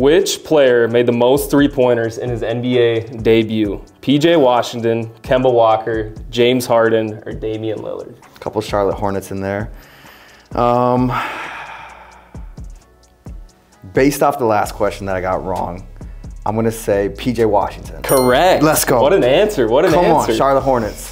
Which player made the most three pointers in his NBA debut? PJ Washington, Kemba Walker, James Harden, or Damian Lillard? A couple Charlotte Hornets in there. Um, based off the last question that I got wrong, I'm gonna say PJ Washington. Correct. Let's go. What an answer. What an Come answer. on, Charlotte Hornets.